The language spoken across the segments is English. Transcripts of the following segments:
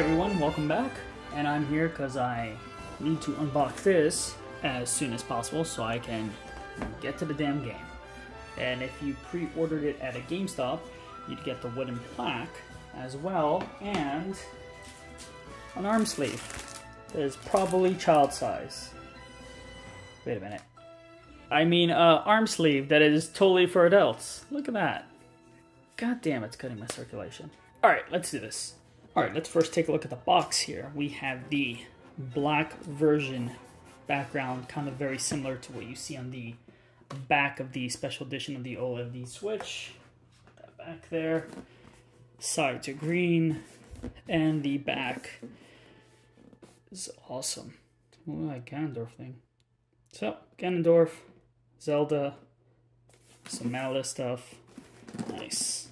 everyone, welcome back. And I'm here because I need to unbox this as soon as possible so I can get to the damn game. And if you pre-ordered it at a GameStop, you'd get the wooden plaque as well and an arm sleeve that is probably child size. Wait a minute. I mean, uh, arm sleeve that is totally for adults. Look at that. God damn, it's cutting my circulation. All right, let's do this. All right, let's first take a look at the box here. We have the black version background, kind of very similar to what you see on the back of the special edition of the OLED Switch. Back there. Sides are green, and the back is awesome. At that Ganondorf thing. So, Ganondorf, Zelda, some Malice stuff. Nice.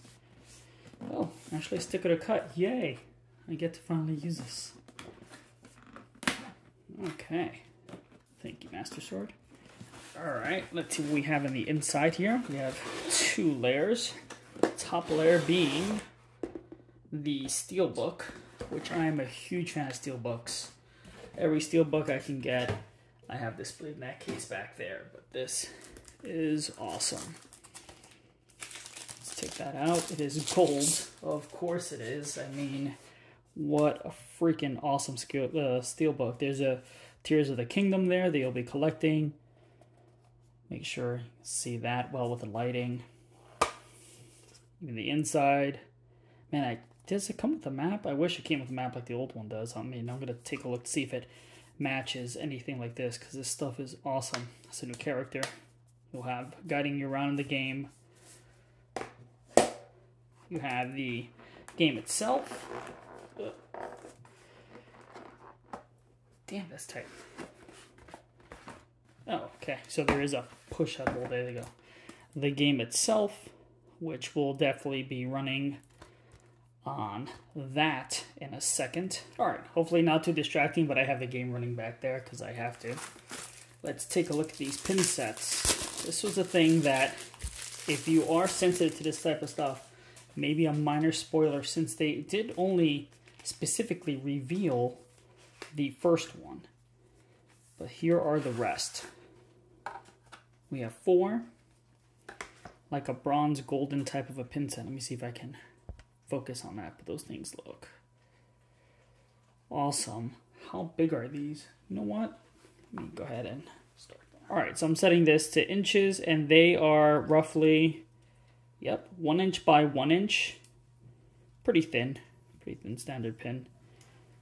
Oh, actually stick it a cut. Yay! I get to finally use this. Okay. Thank you, Master Sword. Alright, let's see what we have in the inside here. We have two layers. Top layer being the Steelbook, which I am a huge fan of Steelbooks. Every Steelbook I can get, I have displayed in that case back there, but this is awesome. Let's take that out. It is gold. Of course it is. I mean, what a freaking awesome skill, uh, Steelbook. There's a Tears of the Kingdom there that you'll be collecting. Make sure you see that well with the lighting. Even the inside. Man, I does it come with a map? I wish it came with a map like the old one does. I mean, I'm going to take a look to see if it matches anything like this because this stuff is awesome. It's a new character you'll have guiding you around in the game. You have the game itself. Damn, that's tight. Oh, okay. So there is a push hole. Oh, there they go. The game itself, which will definitely be running on that in a second. All right, hopefully not too distracting, but I have the game running back there because I have to. Let's take a look at these pin sets. This was a thing that, if you are sensitive to this type of stuff, maybe a minor spoiler since they did only specifically reveal the first one. But here are the rest. We have four, like a bronze golden type of a pin set. Let me see if I can focus on that, but those things look awesome. How big are these? You know what? Let me go ahead and start. All right, so I'm setting this to inches, and they are roughly, yep, one inch by one inch. Pretty thin, thin standard pin.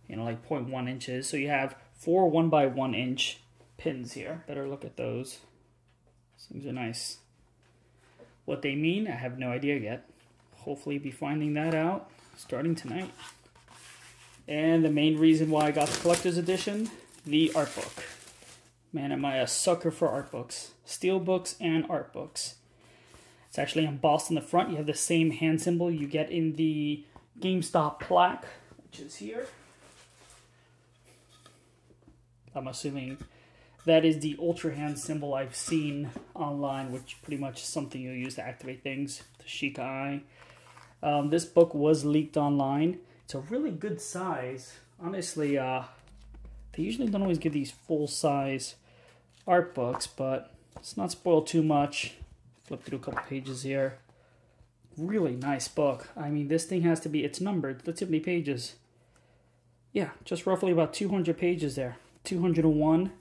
You know, like 0.1 inches. So you have four one by one inch pins here. Better look at those. Things are nice. What they mean, I have no idea yet hopefully be finding that out starting tonight. And the main reason why I got the collector's edition, the art book. Man, am I a sucker for art books. Steel books and art books. It's actually embossed in the front. You have the same hand symbol you get in the GameStop plaque, which is here. I'm assuming that is the Ultra Hand symbol I've seen online, which pretty much is something you'll use to activate things. The Sheikah Eye. Um, this book was leaked online. It's a really good size. Honestly, uh, they usually don't always give these full-size art books, but let's not spoil too much. Flip through a couple pages here. Really nice book. I mean, this thing has to be, it's numbered. See how many pages. Yeah, just roughly about 200 pages there. 201.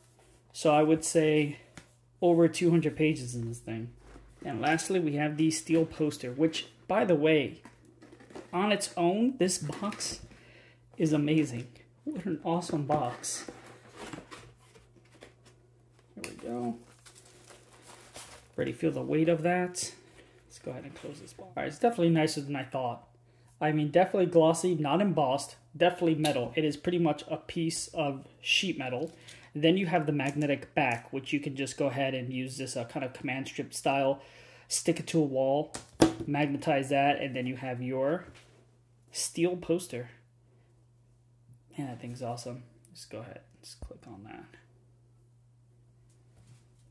So I would say over 200 pages in this thing. And lastly, we have the steel poster, which, by the way, on its own, this box is amazing. What an awesome box. There we go. Ready feel the weight of that? Go ahead and close this box. All right, it's definitely nicer than I thought. I mean, definitely glossy, not embossed, definitely metal. It is pretty much a piece of sheet metal. Then you have the magnetic back, which you can just go ahead and use this uh, kind of command strip style, stick it to a wall, magnetize that, and then you have your steel poster. Man, that thing's awesome. Just go ahead, just click on that.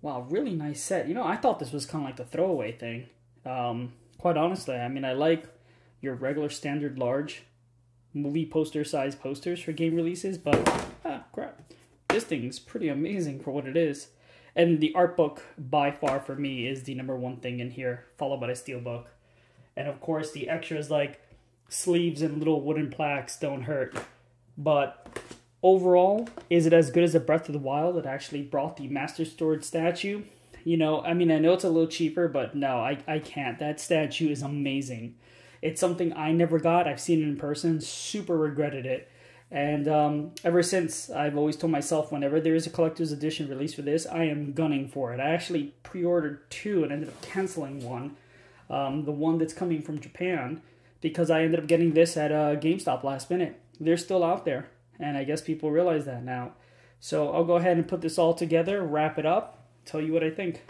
Wow, really nice set. You know, I thought this was kind of like the throwaway thing. Um, quite honestly, I mean, I like your regular standard large movie poster size posters for game releases, but ah, crap. This thing's pretty amazing for what it is. And the art book, by far for me, is the number one thing in here, followed by the steel book. And of course, the extras like sleeves and little wooden plaques don't hurt. But overall, is it as good as the Breath of the Wild that actually brought the Master Sword statue? You know, I mean, I know it's a little cheaper, but no, I, I can't. That statue is amazing. It's something I never got. I've seen it in person, super regretted it. And um, ever since, I've always told myself whenever there is a collector's edition release for this, I am gunning for it. I actually pre ordered two and ended up canceling one, um, the one that's coming from Japan, because I ended up getting this at uh, GameStop last minute. They're still out there, and I guess people realize that now. So I'll go ahead and put this all together, wrap it up, tell you what I think.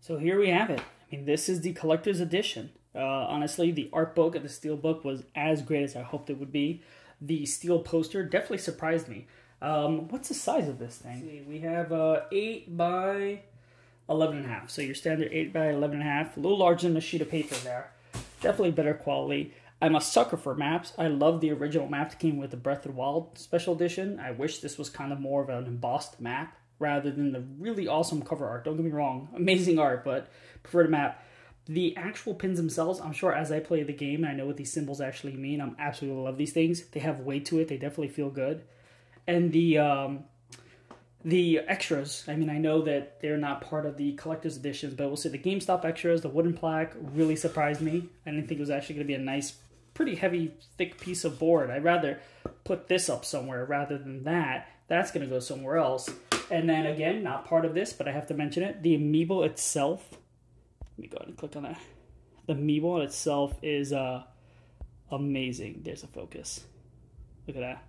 So here we have it. I mean, this is the collector's edition. Uh, honestly, the art book and the steel book was as great as I hoped it would be. The steel poster definitely surprised me. Um, what's the size of this thing? See, we have uh, 8 by 11 and a half. So your standard 8 by 11 and a half. A little larger than a sheet of paper there. Definitely better quality. I'm a sucker for maps. I love the original map that came with the Breath of the Wild special edition. I wish this was kind of more of an embossed map rather than the really awesome cover art. Don't get me wrong, amazing art, but prefer the map. The actual pins themselves, I'm sure as I play the game and I know what these symbols actually mean, I'm absolutely love these things. They have weight to it. They definitely feel good. And the um, the extras, I mean, I know that they're not part of the collector's editions, but we'll say the GameStop extras, the wooden plaque really surprised me. I didn't think it was actually going to be a nice, pretty heavy, thick piece of board. I'd rather put this up somewhere rather than that. That's going to go somewhere else. And then again, not part of this, but I have to mention it. The amiibo itself. Let me go ahead and click on that. The amiibo itself is uh, amazing. There's a focus. Look at that.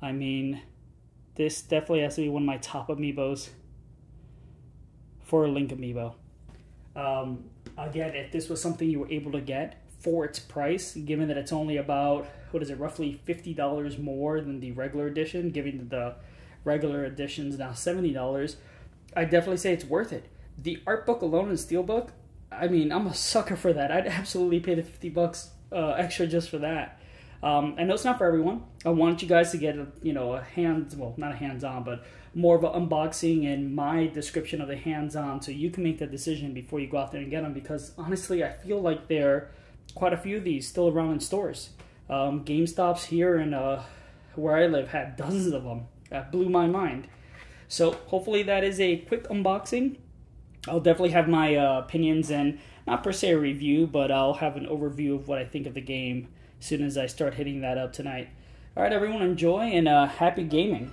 I mean, this definitely has to be one of my top amiibos for a Link amiibo. Um, again, if this was something you were able to get for its price, given that it's only about, what is it, roughly $50 more than the regular edition, given the regular editions now $70, I definitely say it's worth it. The art book alone and steelbook, I mean, I'm a sucker for that. I'd absolutely pay the 50 bucks uh, extra just for that. Um, I know it's not for everyone. I want you guys to get a, you know, a hands, well, not a hands-on, but more of an unboxing and my description of the hands-on so you can make that decision before you go out there and get them because honestly, I feel like there are quite a few of these still around in stores. Um, GameStops here and uh, where I live had dozens of them. That blew my mind. So hopefully that is a quick unboxing. I'll definitely have my uh, opinions and not per se a review, but I'll have an overview of what I think of the game as soon as I start hitting that up tonight. All right, everyone, enjoy and uh, happy gaming.